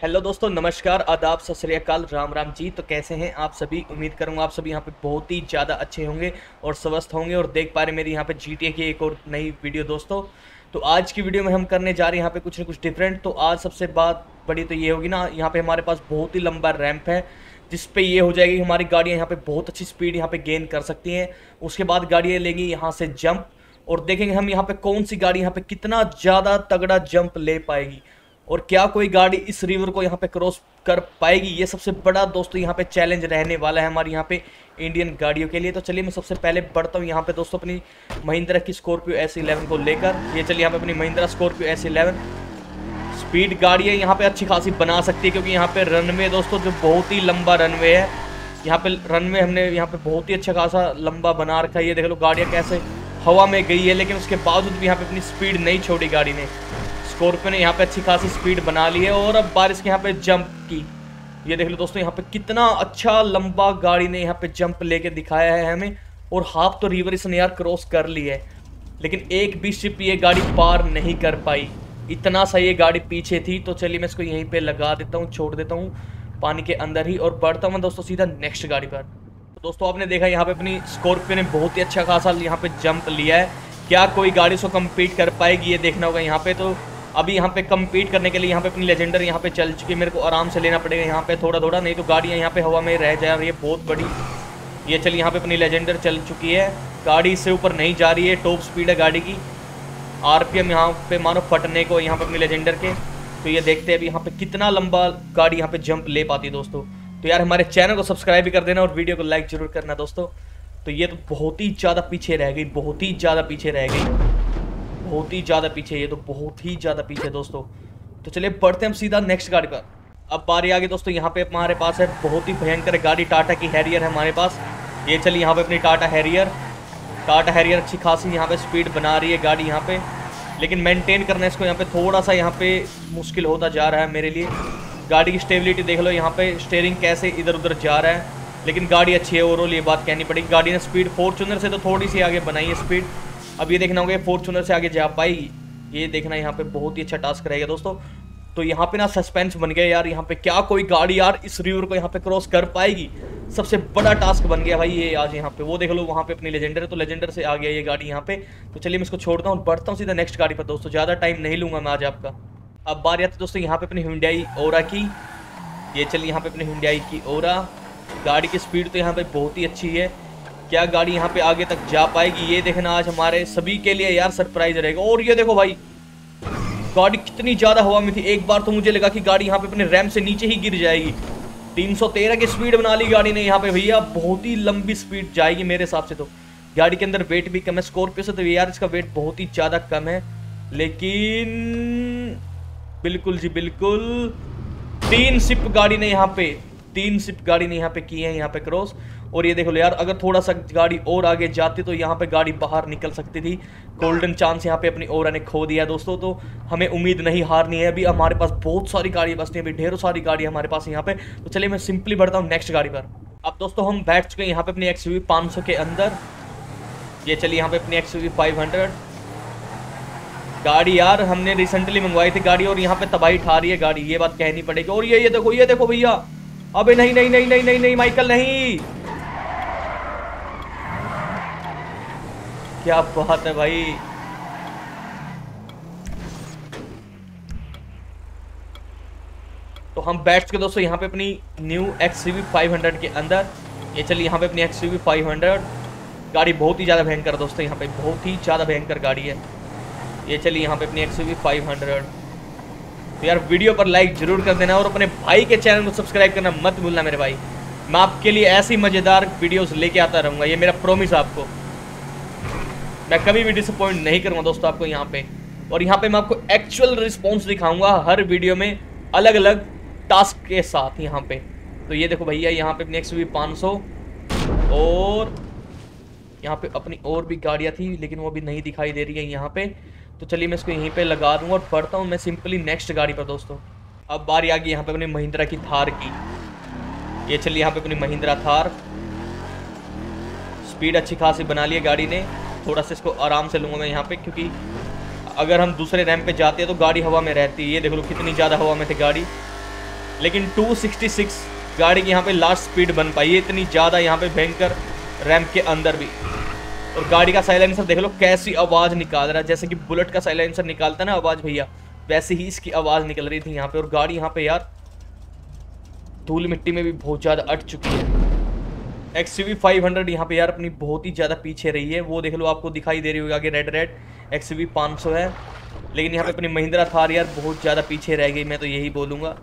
Hello दोस्तों, नमस्कार, आदाब, सत राम राम जी। तो कैसे हैं आप सभी? उम्मीद करूँगा आप सभी यहाँ पे बहुत ही ज़्यादा अच्छे होंगे और स्वस्थ होंगे और देख पा रहे मेरी यहाँ पे जी की एक और नई वीडियो दोस्तों। तो आज की वीडियो में हम करने जा रहे हैं यहाँ पे कुछ ना कुछ डिफरेंट तो आज सबसे बात बड़ी तो ये होगी ना, यहाँ पे हमारे पास बहुत ही लंबा रैंप है, जिस पे ये हो जाएगी हमारी गाड़ियाँ यहाँ पे बहुत अच्छी स्पीड यहाँ पे गेन कर सकती हैं। उसके बाद गाड़ियाँ लेंगी यहाँ से जंप और देखेंगे हम यहाँ पे कौन सी गाड़ी यहाँ पे कितना ज़्यादा तगड़ा जंप ले पाएगी। और क्या कोई गाड़ी इस रिवर को यहाँ पे क्रॉस कर पाएगी ये सबसे बड़ा दोस्तों यहाँ पे चैलेंज रहने वाला है हमारी यहाँ पे इंडियन गाड़ियों के लिए तो चलिए मैं सबसे पहले बढ़ता हूँ यहाँ पे दोस्तों अपनी महिंद्रा की स्कॉर्पियो एस इलेवन को लेकर ये चलिए यहाँ पे अपनी Mahindra Scorpio S eleven speed गाड़ियाँ यहाँ पे अच्छी खासी बना सकती है क्योंकि यहाँ पे रनवे दोस्तों जो बहुत ही लंबा रनवे है यहाँ पे रनवे हमने यहाँ पे बहुत ही अच्छा खासा लंबा बना रखा है ये देख लो गाड़ियाँ कैसे हवा में गई है लेकिन उसके बावजूद भी यहाँ पे अपनी स्पीड नहीं छोड़ी गाड़ी ने स्कॉर्पियो ने यहाँ पे अच्छी खासी स्पीड बना ली है और अब बारिश के यहाँ पे जंप की। ये देख लो दोस्तों, यहाँ पे कितना अच्छा लंबा गाड़ी ने यहाँ पे जंप लेके दिखाया है हमें और हाफ़ तो रिवर इसने यार क्रॉस कर ली है। लेकिन एक भी शिप ये गाड़ी पार नहीं कर पाई। इतना सा ये गाड़ी पीछे थी तो चलिए मैं इसको यहीं पे लगा देता हूँ, छोड़ देता हूँ पानी के अंदर ही और बढ़ता हूँ दोस्तों सीधा नेक्स्ट गाड़ी पर। तो दोस्तों, आपने देखा यहाँ पे अपनी स्कॉर्पियो ने बहुत ही अच्छा खासा यहाँ पे जंप लिया है। क्या कोई गाड़ी उसको कम्पीट कर पाएगी ये देखना होगा यहाँ पे तो अभी यहाँ पे कम्पीट करने के लिए यहाँ पे अपनी लेजेंडर यहाँ पे चल चुकी है मेरे को आराम से लेना पड़ेगा यहाँ पे थोड़ा थोड़ा नहीं तो गाड़ियाँ यहाँ पे हवा में रह जा रही है बहुत बड़ी ये चलिए यहाँ पे अपनी लेजेंडर चल चुकी है गाड़ी इससे ऊपर नहीं जा रही है टॉप स्पीड है गाड़ी की आरपीएम यहाँ पे मानो फटने को यहाँ पे अपनी लेजेंडर के तो ये देखते हैं अभी यहाँ पे कितना लंबा गाड़ी यहाँ पे जंप ले पाती है दोस्तों तो यार हमारे चैनल को सब्सक्राइब भी कर देना और वीडियो को लाइक ज़रूर करना दोस्तों तो ये तो बहुत ही ज़्यादा पीछे रह गई बहुत ही ज़्यादा पीछे रह गई बहुत ही ज़्यादा पीछे, ये तो बहुत ही ज़्यादा पीछे दोस्तों। तो चलिए, बढ़ते हम सीधा नेक्स्ट गाड़ी पर। अब बारी आ गई दोस्तों, यहाँ पे हमारे पास है बहुत ही भयंकर गाड़ी, टाटा की हैरियर है हमारे पास। ये चलिए, यहाँ पे अपनी टाटा हैरियर टाटा हैरियर अच्छी खासी यहाँ पे स्पीड बना रही है गाड़ी यहाँ पे। लेकिन मेंटेन करना इसको यहाँ पे थोड़ा सा यहाँ पे मुश्किल होता जा रहा है मेरे लिए। गाड़ी की स्टेबिलिटी देख लो, यहाँ पे स्टेयरिंग कैसे इधर उधर जा रहा है। लेकिन गाड़ी अच्छी है ओवरऑल ये बात कहनी पड़ेगी। गाड़ी ने स्पीड फॉर्चूनर से तो थोड़ी सी आगे बनाई है स्पीड अब ये देखना होगा फॉर्चूनर से आगे जा पाएगी ये देखना यहाँ पे बहुत ही अच्छा टास्क रहेगा दोस्तों। तो यहाँ पे ना सस्पेंस बन गया यार, यहाँ पे क्या कोई गाड़ी यार इस रिवर को यहाँ पे क्रॉस कर पाएगी? सबसे बड़ा टास्क बन गया भाई ये आज यहाँ पे। वो देख लो, वहाँ पे अपनी लेजेंडर है तो लेजेंडर से आ गया ये गाड़ी यहाँ पे। तो चलिए मैं इसको छोड़ता हूँ, बढ़ता हूँ सीधा नेक्स्ट गाड़ी पर दोस्तों। ज़्यादा टाइम नहीं लूँगा मैं आज आपका। अब बार आती दोस्तों, यहाँ पे अपनी हुंडियाई ओरा की। ये चलिए यहाँ पे अपनी हुंडियाई की ओरा गाड़ी की स्पीड तो यहाँ पे बहुत ही अच्छी है। क्या गाड़ी यहाँ पे आगे तक जा पाएगी? ये देखना आज हमारे सभी के लिए यार सरप्राइज़ रहेगा। और ये देखो भाई, गाड़ी कितनी ज़्यादा हवा में थी। एक बार तो मुझे लगा कि गाड़ी यहाँ पे अपने रैम से नीचे ही गिर जाएगी। 313 की स्पीड बना ली गाड़ी ने यहाँ पे। भैया, बहुत ही लंबी स्पीड जाएगी मेरे हिसाब से तो। गाड़ी के अंदर वेट भी कम है, स्कॉर्पियो से तो यार इसका वेट बहुत ही ज़्यादा कम है। लेकिन बिल्कुल जी बिल्कुल, तीन सिप गाड़ी ने यहाँ पे, तीन सिप गाड़ी ने यहाँ पे की है, यहाँ पे क्रॉस। और ये देखो यार, अगर थोड़ा सा गाड़ी और आगे जाती तो यहाँ पे गाड़ी बाहर निकल सकती थी। गोल्डन चांस यहाँ पे अपनी ओरा ने खो दिया दोस्तों तो हमें उम्मीद नहीं हारनी है। अभी हमारे पास बहुत सारी गाड़ी बसती है, अभी ढेरों सारी गाड़ी हमारे पास यहाँ पे। तो चलिए मैं सिंपली बढ़ता हूँ नेक्स्ट गाड़ी पर। अब दोस्तों हम बैठ चुके हैं यहाँ पे अपनी एक्स यू के अंदर। ये चलिए यहाँ पे अपनी एक्स यू गाड़ी यार, हमने रिसेंटली मंगवाई थी गाड़ी और यहाँ पे तबाही ठा रही है गाड़ी, ये बात कहनी पड़ेगी। और ये ये देखो ये देखो भैया। अबे नहीं नहीं नहीं नहीं नहीं नहीं माइकल नहीं। क्या बात है भाई? तो हम बैठ चुके दोस्तों यहाँ पे अपनी न्यू एक्स फाइव हंड्रेड के अंदर। ये चलिए यहाँ पे अपनी एक्स फाइव हंड्रेड गाड़ी बहुत ही ज़्यादा भयंकर दोस्तों, यहाँ पे बहुत ही ज़्यादा भयंकर गाड़ी है। ये चलिए यहाँ पे अपनी एक्स फाइव हंड्रेड तो यार वीडियो पर लाइक ज़रूर कर देना और अपने भाई के चैनल को सब्सक्राइब करना मत भूलना मेरे भाई। मैं आपके लिए ऐसी मज़ेदार वीडियोस लेके आता रहूँगा, ये मेरा प्रोमिस आपको। मैं कभी भी डिसअपॉइंट नहीं करूँगा दोस्तों आपको यहाँ पे। और यहाँ पे मैं आपको एक्चुअल रिस्पॉन्स दिखाऊँगा हर वीडियो में अलग अलग टास्क के साथ यहाँ पे। तो ये देखो भैया, यहाँ पे नेक्स्ट भी पाँच सौ। और यहाँ पे अपनी और भी गाड़ियाँ थी, लेकिन वो भी नहीं दिखाई दे रही है यहाँ पे। तो चलिए मैं इसको यहीं पे लगा दूँगा और पढ़ता हूँ मैं सिंपली नेक्स्ट गाड़ी पर दोस्तों। अब बारी आ गई यहाँ पे अपनी महिंद्रा की थार की। ये चलिए यहाँ पे अपनी महिंद्रा थार। स्पीड अच्छी खासी बना ली है गाड़ी ने। थोड़ा सा इसको आराम से लूँगा मैं यहाँ पे, क्योंकि अगर हम दूसरे रैम पे जाते हैं तो गाड़ी हवा में रहती है। ये देख लो कितनी ज़्यादा हवा में थी गाड़ी। लेकिन 266 गाड़ी की यहाँ पे लास्ट स्पीड बन पाई है। इतनी ज़्यादा यहाँ पे भयंकर रैम्प के अंदर भी। और गाड़ी का साइलेंसर देख लो कैसी आवाज़ निकाल रहा है। जैसे कि बुलेट का साइलेंसर निकालता ना आवाज़ भैया, वैसे ही इसकी आवाज़ निकल रही थी यहाँ पे। और गाड़ी यहाँ पे यार, धूल मिट्टी में भी बहुत ज़्यादा अट चुकी है। X U V five hundred यहाँ पर यार अपनी बहुत ही ज़्यादा पीछे रही है। वो देख लो आपको दिखाई दे रही होगी आगे red red X U V पाँच सौ है। लेकिन यहाँ पे अपनी महिंद्रा थार यार बहुत ज़्यादा पीछे रह गई, मैं तो यही बोलूँगा।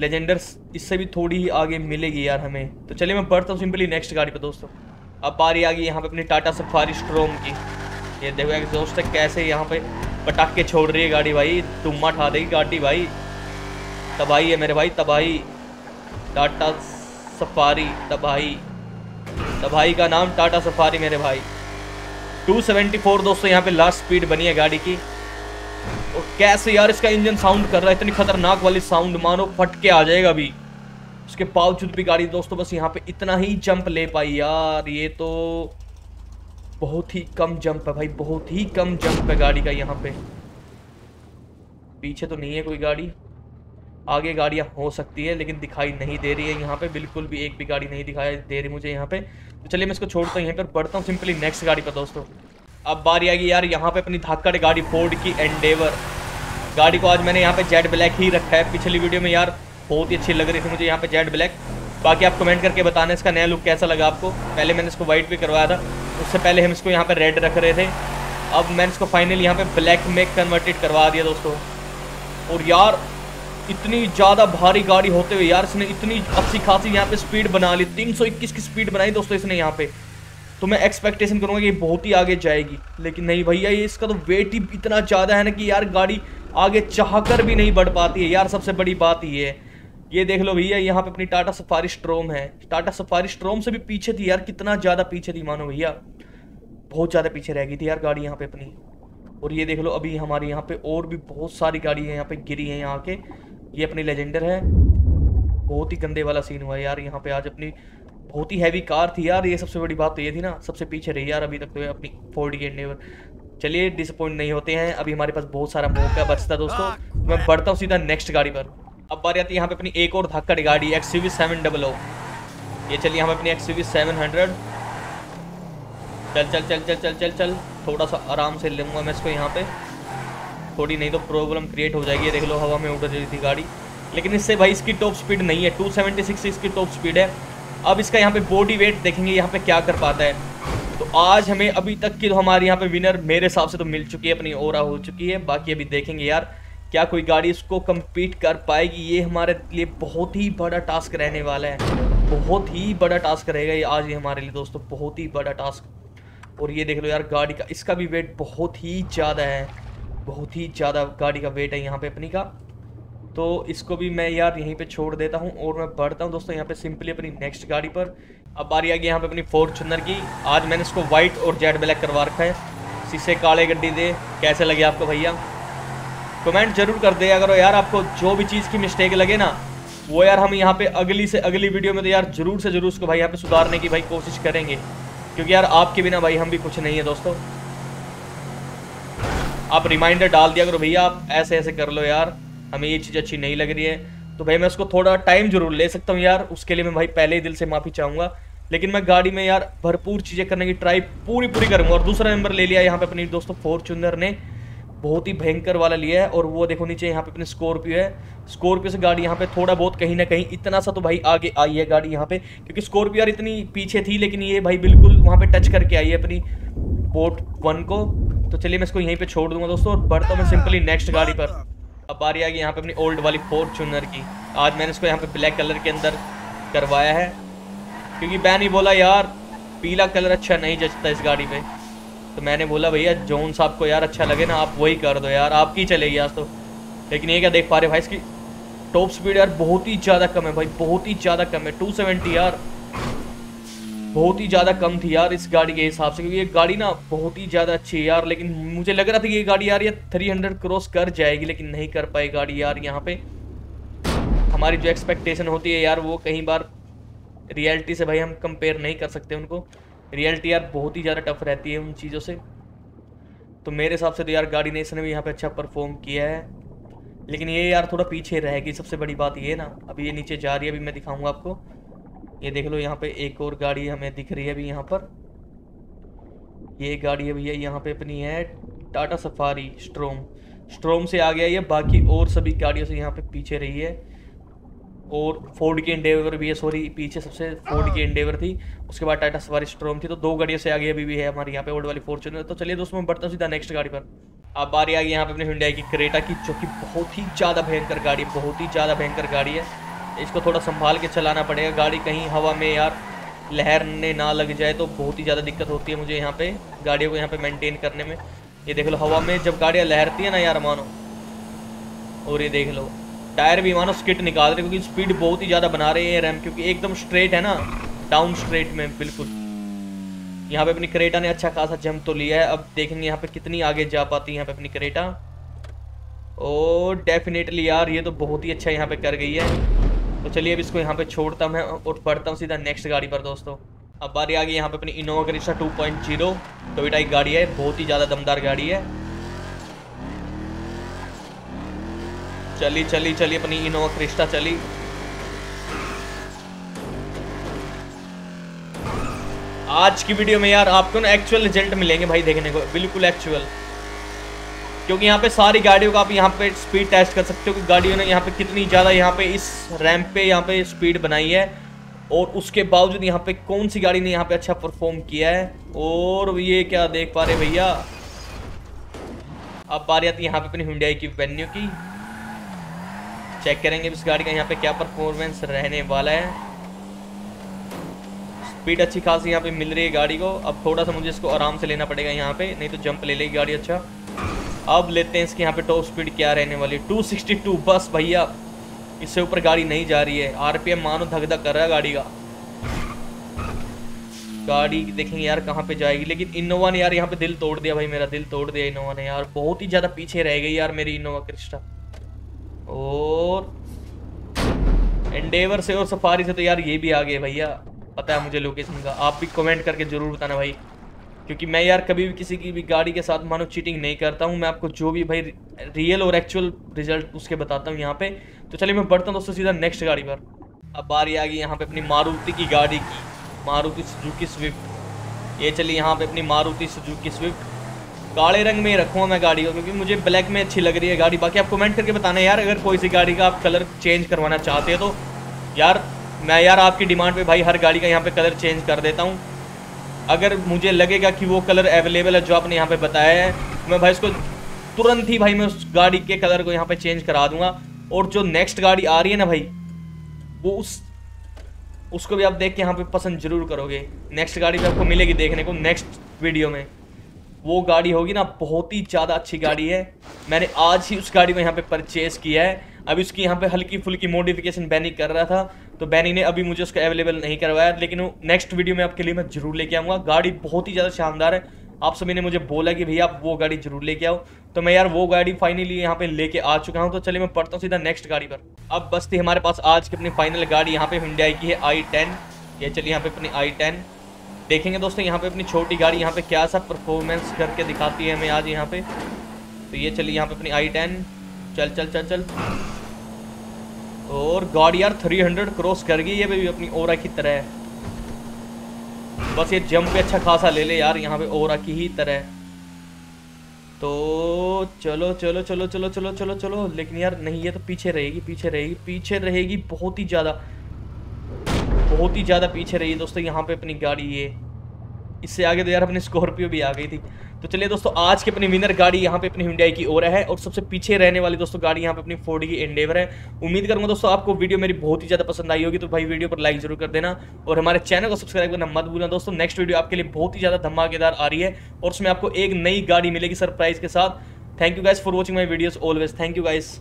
लेजेंडर्स इससे भी थोड़ी ही आगे मिलेगी यार हमें। तो चलिए मैं बढ़ता हूँ सिंपली नेक्स्ट गाड़ी पर दोस्तों। अब बारी आ गई यहाँ पे अपनी टाटा सफारी स्ट्रोम की। ये देखो एग्जॉस्ट कैसे यहाँ पे पटाखे छोड़ रही है गाड़ी भाई। तुम्मा ठा देगी गाड़ी भाई। तबाही है मेरे भाई, तबाही। टाटा सफारी तबाही। तबाही का नाम टाटा सफारी मेरे भाई। 274 दोस्तों, यहाँ पे लास्ट स्पीड बनी है गाड़ी की। और कैसे यार इसका इंजन साउंड कर रहा है, इतनी खतरनाक वाली साउंड मानो फट के आ जाएगा अभी। उसके बावजूद भी गाड़ी दोस्तों, बस यहाँ पे इतना ही जंप ले पाई यार, ये तो बहुत ही कम जंप है भाई, बहुत ही कम जंप है गाड़ी का यहाँ पे। पीछे तो नहीं है कोई गाड़ी। आगे गाड़ियाँ हो सकती है, लेकिन दिखाई नहीं दे रही है यहाँ पे, बिल्कुल भी एक भी गाड़ी नहीं दिखाई दे रही मुझे यहाँ पे। तो चलिए मैं इसको छोड़ता हूँ, यहाँ पर बढ़ता हूँ सिंपली नेक्स्ट गाड़ी पर दोस्तों। अब बारी आ गई यार, यहाँ पे अपनी धाकड़ गाड़ी फोर्ड की एंडेवर गाड़ी को आज मैंने यहाँ पे जेड ब्लैक ही रखा है। पिछली वीडियो में यार बहुत ही अच्छी लग रही थी मुझे यहाँ पे जेड ब्लैक बाकी आप कमेंट करके बताना इसका नया लुक कैसा लगा आपको। पहले मैंने इसको वाइट भी करवाया था। उससे पहले हम इसको यहाँ पे रेड रख रहे थे। अब मैंने इसको फाइनली यहाँ पे ब्लैक में कन्वर्टेड करवा दिया दोस्तों। और यार इतनी ज़्यादा भारी गाड़ी होते हुए यार इसने इतनी अच्छी खासी यहाँ पे स्पीड बना ली। 321 की स्पीड बनाई दोस्तों इसने यहाँ पे। तो मैं एक्सपेक्टेशन करूँगा कि बहुत ही आगे जाएगी। लेकिन नहीं भैया, ये इसका तो वेट ही इतना ज़्यादा है ना कि यार गाड़ी आगे चाह कर भी नहीं बढ़ पाती है। यार सबसे बड़ी बात ये है। ये देख लो भैया, यहाँ पे अपनी टाटा सफारी स्ट्रोम है। टाटा सफारी स्ट्रोम से भी पीछे थी यार, कितना ज़्यादा पीछे थी मानो भैया। बहुत ज़्यादा पीछे रह गई थी यार गाड़ी यहाँ पे अपनी। और ये देख लो अभी हमारे यहाँ पे और भी बहुत सारी गाड़ी है यहाँ पे गिरी है यहाँ के। ये अपनी लेजेंडर है। बहुत ही गंदे वाला सीन हुआ यार, यहाँ पे आज अपनी बहुत ही हैवी कार थी यार, ये सबसे बड़ी बात तो ये थी ना, सबसे पीछे रही यार अभी तक तो अपनी फोर्ड की एंडेवर चलिए डिसअपॉइंट नहीं होते हैं, अभी हमारे पास बहुत सारा मौका बचता है दोस्तों। मैं बढ़ता हूँ सीधा नेक्स्ट गाड़ी पर। अब बारी आती है यहाँ पे अपनी एक और धक्कड़ गाड़ी X U seven double O ये चलिए पे अपनी एक्स यू सेवन हंड्रेड चल चल चल चल चल चल चल, थोड़ा सा आराम से लूँगा मैं इसको यहाँ पे। थोड़ी, नहीं तो प्रॉब्लम क्रिएट हो जाएगी। देख लो, हवा में उड़ रही थी गाड़ी। लेकिन इससे भाई इसकी टॉप स्पीड नहीं है। 276 इसकी टॉप स्पीड है। अब इसका यहाँ पे बॉडी वेट देखेंगे, यहाँ पे क्या कर पाता है। तो आज हमें अभी तक की तो हमारे यहाँ पे विनर मेरे हिसाब से तो मिल चुकी है, अपनी ओरा हो चुकी है। बाकी अभी देखेंगे यार, क्या कोई गाड़ी इसको कम्पीट कर पाएगी। ये हमारे लिए बहुत ही बड़ा टास्क रहने वाला है। बहुत ही बड़ा टास्क रहेगा ये आज ये हमारे लिए दोस्तों। बहुत ही बड़ा टास्क और ये देख लो यार, गाड़ी का, इसका भी वेट बहुत ही ज़्यादा है। बहुत ही ज़्यादा गाड़ी का वेट है यहाँ पे अपनी का। तो इसको भी मैं यार यहीं पे छोड़ देता हूँ और मैं बढ़ता हूँ दोस्तों यहाँ पे सिंपली अपनी नेक्स्ट गाड़ी पर। अब बारी आ गई यहाँ पे अपनी फॉर्चुनर की। आज मैंने इसको वाइट और जेड ब्लैक करवा रखा है। शीशे काले गड्डी दे। कैसे लगे आपको भैया? कमेंट ज़रूर कर दे अगर यार आपको जो भी चीज़ की मिस्टेक लगे ना, वो यार हम यहाँ पे अगली से अगली वीडियो में तो यार ज़रूर से ज़रूर उसको भाई यहाँ पे सुधारने की भाई कोशिश करेंगे। क्योंकि यार आपके बिना भाई हम भी कुछ नहीं है दोस्तों। आप रिमाइंडर डाल दिया करो, भैया आप ऐसे ऐसे कर लो यार, हमें ये चीज़ अच्छी नहीं लग रही है। तो भाई, मैं उसको थोड़ा टाइम ज़रूर ले सकता हूँ यार, उसके लिए मैं भाई पहले ही दिल से माफ़ी चाहूँगा। लेकिन मैं गाड़ी में यार भरपूर चीज़ें करने की ट्राई पूरी पूरी करूँगा। और दूसरा नंबर ले लिया यहाँ पे अपनी दोस्तों फॉर्चूनर ने। बहुत ही भयंकर वाला लिया है और वो देखो नीचे यहाँ पे अपनी स्कॉर्पियो है। स्कॉर्पियो से गाड़ी यहाँ पे थोड़ा बहुत कहीं ना कहीं इतना सा तो भाई आगे आई है गाड़ी यहाँ पे। क्योंकि स्कॉर्पियो यार इतनी पीछे थी, लेकिन ये भाई बिल्कुल वहाँ पे टच करके आई है अपनी बोट वन को। तो चलिए मैं इसको यहीं पे छोड़ दूँगा दोस्तों, और बढ़ता हूँ मैं सिंपली नेक्स्ट गाड़ी पर। अब बारी आ गई यहाँ पे अपनी ओल्ड वाली फॉर्चूनर की। आज मैंने इसको यहाँ पे ब्लैक कलर के अंदर करवाया है। क्योंकि बैन ही बोला, यार, पीला कलर अच्छा नहीं जचता इस गाड़ी में। तो मैंने बोला, भैया जोन साहब को यार अच्छा लगे ना, आप वही कर दो यार, आपकी चलेगी आज तो। लेकिन ये क्या देख पा रहे भाई, इसकी टॉप स्पीड यार बहुत ही ज़्यादा कम है भाई, बहुत ही ज़्यादा कम है। टू यार। बहुत ही ज़्यादा कम थी यार इस गाड़ी के हिसाब से, क्योंकि ये गाड़ी ना बहुत ही ज़्यादा अच्छी है यार, लेकिन मुझे लग रहा था कि ये गाड़ी यार ये थ्री हंड्रेड क्रॉस कर जाएगी, लेकिन नहीं कर पाई गाड़ी यार यहाँ पे। हमारी जो एक्सपेक्टेशन होती है यार, वो कहीं बार रियलिटी से भाई हम कंपेयर नहीं कर सकते उनको। रियलिटी यार बहुत ही ज़्यादा टफ रहती है उन चीज़ों से। तो मेरे हिसाब से तो यार गाड़ी ने इसने भी यहाँ पे अच्छा परफॉर्म किया है। लेकिन ये यार थोड़ा पीछे रहेगी सबसे बड़ी बात ये ना। अभी ये नीचे जा रही है, अभी मैं दिखाऊँगा आपको। ये देख लो यहाँ पे एक और गाड़ी हमें दिख रही है अभी यहाँ पर। ये गाड़ी अभी है, यहाँ पे अपनी है टाटा सफारी, स्ट्रोम। स्ट्रोम से आ गया ये, बाकी और सभी गाड़ियों से यहाँ पे पीछे रही है। और फोर्ड की इंडेवर भी है सॉरी पीछे सबसे फोर्ड की इंडेवर थी। उसके बाद टाटा सवारी स्ट्रोम थी तो दो गाड़ियों से आगे अभी भी है हमारी यहाँ पे ओल्ड वाली फॉर्चूनर तो चलिए दोस्तों मैं बढ़ता हूँ सीधा नेक्स्ट गाड़ी पर। अब बारी आ गई यहाँ पे अपने हुंडई की क्रेटा की, जो कि बहुत ही ज़्यादा भयंकर गाड़ी, बहुत ही ज़्यादा भयंकर गाड़ी है। इसको थोड़ा संभाल के चलाना पड़ेगा। गाड़ी कहीं हवा में यार लहर ने ना लग जाए तो बहुत ही ज़्यादा दिक्कत होती है मुझे यहाँ पे, गाड़ियों को यहाँ पे मेंटेन करने में। ये देख लो, हवा में जब गाड़ियाँ लहरती है ना यार मानो, और ये देख लो, टायर भी मानो स्किट निकाल रहे क्योंकि स्पीड बहुत ही ज़्यादा बना रहे हैं रैम क्योंकि एकदम स्ट्रेट है ना डाउन स्ट्रेट में, बिल्कुल। यहाँ पे अपनी करेटा ने अच्छा खासा जंप तो लिया है, अब देखेंगे यहाँ पे कितनी आगे जा पाती है यहाँ पे अपनी करेटा ओ डेफिनेटली यार ये तो बहुत ही अच्छा यहाँ पे कर गई है। तो चलिए अब इसको यहाँ पे छोड़ता मैं और बढ़ता हूँ सीधा नेक्स्ट गाड़ी पर, दोस्तों। अब बारी आ गई यहाँ पे अपनी इनोवा क्रिस्टा 2.0 टोयोटा की गाड़ी है, बहुत ही ज़्यादा दमदार गाड़ी है। चली चली चली अपनी इनोवा क्रिस्टा चली आज की वीडियो में यार आपको ना एक्चुअल रिज़ल्ट मिलेंगे भाई देखने को, बिल्कुल एक्चुअल क्योंकि यहाँ पे सारी गाड़ियों का आप यहाँ पे स्पीड टेस्ट कर सकते हो कि गाड़ियों ने यहाँ पे कितनी ज़्यादा यहाँ पे इस रैंप पे यहाँ पे स्पीड बनाई है और उसके बावजूद यहाँ पे कौन सी गाड़ी ने यहाँ पे अच्छा परफॉर्म किया है और ये क्या देख पा रहे भैया अब बारी आती है यहाँ पे अपनी हुंडई की वेन्यू की चेक करेंगे इस गाड़ी का यहाँ पे क्या परफॉर्मेंस रहने वाला है स्पीड अच्छी खासी यहाँ पे मिल रही है गाड़ी को अब थोड़ा सा मुझे इसको आराम से लेना पड़ेगा यहाँ पे नहीं तो जंप ले लेगी गाड़ी अच्छा अब लेते हैं इसके यहाँ पे टॉप स्पीड क्या रहने वाली 262 बस भैया, इससे ऊपर गाड़ी नहीं जा रही है। आरपीएम मानो धक धक कर रहा है गाड़ी का। गाड़ी देखेंगे यार कहाँ पे जाएगी। लेकिन इनोवा ने यार यहाँ पे दिल तोड़ दिया भाई, मेरा दिल तोड़ दिया इनोवा ने यार। बहुत ही ज़्यादा पीछे रह गई यार मेरी इनोवा क्रिस्टा। और एंडेवर से और सफारी से तो यार ये भी आ गए भैया। पता है मुझे लोकेशन का। आप भी कमेंट करके ज़रूर बताना भाई। क्योंकि मैं यार कभी भी किसी की भी गाड़ी के साथ, मानो चीटिंग नहीं करता हूँ, मैं आपको जो भी भाई रियल और एक्चुअल रिज़ल्ट उसके बताता हूँ यहाँ पे। तो चलिए मैं बढ़ता हूँ दोस्तों सीधा नेक्स्ट गाड़ी पर। अब बारी आ गई यहाँ पे अपनी मारुति की गाड़ी की। मारुति सुजुकी स्विफ्ट ये चलिए यहाँ पे अपनी मारुति सुजुकी स्विफ्ट काले रंग में रखूँगा मैं गाड़ी को, क्योंकि मुझे ब्लैक में अच्छी लग रही है गाड़ी। बाकी आप कमेंट करके बताना यार, अगर कोई सी गाड़ी का आप कलर चेंज करवाना चाहते हो तो। यार, मैं यार आपकी डिमांड पे भाई हर गाड़ी का यहाँ पे कलर चेंज कर देता हूँ। अगर मुझे लगेगा कि वो कलर अवेलेबल है जो आपने यहाँ पे बताया है, मैं भाई उसको तुरंत ही भाई मैं उस गाड़ी के कलर को यहाँ पे चेंज करा दूँगा। और जो नेक्स्ट गाड़ी आ रही है ना भाई, वो उस, उसको भी आप देख के यहाँ पे पसंद ज़रूर करोगे। नेक्स्ट गाड़ी भी आपको मिलेगी देखने को नेक्स्ट वीडियो में। वो गाड़ी होगी ना, बहुत ही ज़्यादा अच्छी गाड़ी है। मैंने आज ही उस गाड़ी को यहाँ पे परचेज किया है। अभी उसकी यहाँ पे हल्की फुल्की मॉडिफिकेशन बैनी कर रहा था। तो बैनी ने अभी मुझे उसका अवेलेबल नहीं करवाया, लेकिन नेक्स्ट वीडियो में आपके लिए मैं ज़रूर लेके आऊँगा। गाड़ी बहुत ही ज़्यादा शानदार है। आप सभी ने मुझे बोला कि भैया आप वो गाड़ी ज़रूर लेके आओ। तो मैं यार वो गाड़ी फाइनली यहाँ पे लेके आ चुका हूँ। तो चलिए मैं पढ़ता हूँ सीधा नेक्स्ट गाड़ी पर। अब बस थी हमारे पास आज की अपनी फाइनल गाड़ी यहाँ पे हिंडिया की है आई टेन ये चलिए यहाँ पे अपनी आई टेन देखेंगे दोस्तों यहाँ पे अपनी छोटी गाड़ी यहाँ पे क्या सा परफॉर्मेंस करके दिखाती है हमें आज यहाँ पे। तो ये चलिए यहाँ पे अपनी आई टेन चल चल चल चल। और गाड़ी यार 300 क्रॉस कर गई है भी अपनी ओरा की तरह बस ये जंप भी अच्छा खासा ले ले यार, यहाँ पे ओरा की ही तरह तो चलो चलो चलो चलो चलो चलो चलो, लेकिन यार नहीं, ये तो पीछे रहेगी पीछे रहेगी पीछे रहेगी बहुत ही ज़्यादा, बहुत ही ज़्यादा पीछे रही है दोस्तों, यहाँ पे अपनी गाड़ी ये। इससे आगे तो यार अपनी स्कॉर्पियो भी आ गई थी। तो चलिए दोस्तों, आज की अपनी विनर गाड़ी यहाँ पे अपनी हुंडई की ओर है और सबसे पीछे रहने वाली दोस्तों गाड़ी यहाँ पे अपनी फोर्ड की एंडेवर है। उम्मीद करूँगा दोस्तों आपको वीडियो मेरी बहुत ही ज़्यादा पसंद आई होगी तो भाई वीडियो पर लाइक ज़रूर कर देना और हमारे चैनल को सब्सक्राइब करना मत भूलना। दोस्तों नेक्स्ट वीडियो आपके लिए बहुत ही ज़्यादा धमाकेदार आ रही है और उसमें आपको एक नई गाड़ी मिलेगी सरप्राइज़ के साथ। Thank you guys for watching my videos always thank you guys